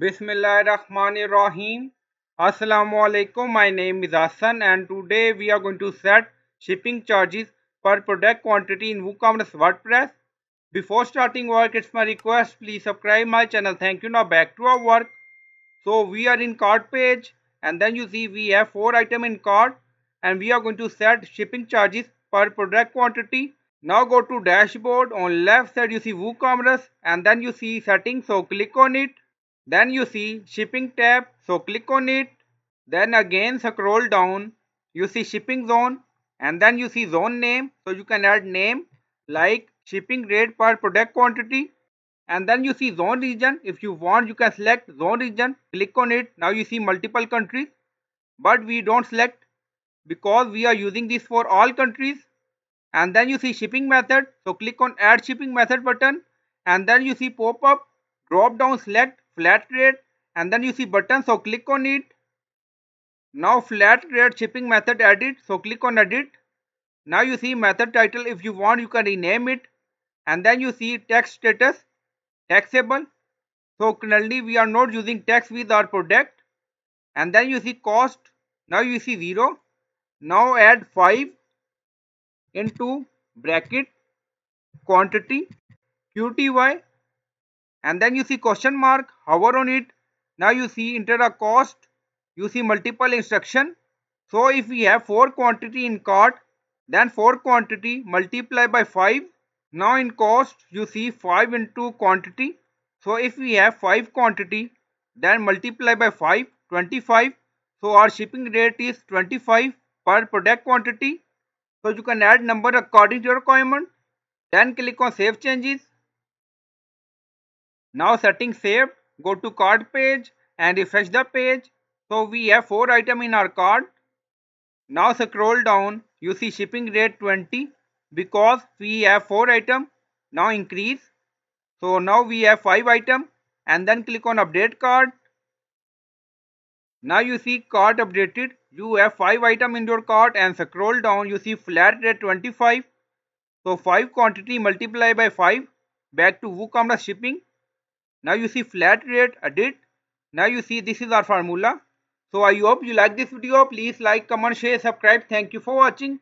Bismillahirrahmanirrahim. Assalamu alaikum. My name is Hassan and today we are going to set shipping charges per product quantity in WooCommerce WordPress. Before starting work, it's my request please subscribe my channel. Thank you. Now back to our work. So we are in cart page and then you see we have four item in cart and we are going to set shipping charges per product quantity. Now go to dashboard on left side you see WooCommerce and then you see settings so click on it. Then you see shipping tab so click on it. Then again scroll down. You see shipping zone and then you see zone name. So you can add name like shipping rate per product quantity. And then you see zone region. If you want you can select zone region. Click on it. Now you see multiple countries. But we don't select because we are using this for all countries. And then you see shipping method. So click on add shipping method button. And then you see pop up drop down select flat rate and then you see button so click on it. Now flat rate shipping method edit so click on edit. Now you see method title if you want you can rename it. And then you see tax status taxable. So currently we are not using tax with our product. And then you see cost now you see 0 now add 5 into bracket quantity qty and then you see question mark hover on it. Now you see enter a cost you see multiple instruction. So if we have 4 quantity in cart then 4 quantity multiply by 5 now in cost you see 5 into quantity. So if we have 5 quantity then multiply by 5 25 so our shipping rate is 25 per product quantity. So you can add number according to your requirement. Then click on save changes now setting saved go to cart page and refresh the page. So we have 4 item in our cart now scroll down you see shipping rate 20 because we have 4 item. Now increase. So now we have 5 item and then click on update cart now you see cart updated. You have 5 item in your cart and scroll down you see flat rate 25 so 5 quantity multiply by 5 back to WooCommerce shipping now you see flat rate edit now you see this is our formula so I hope you like this video. Please like, comment, share, subscribe. Thank you for watching.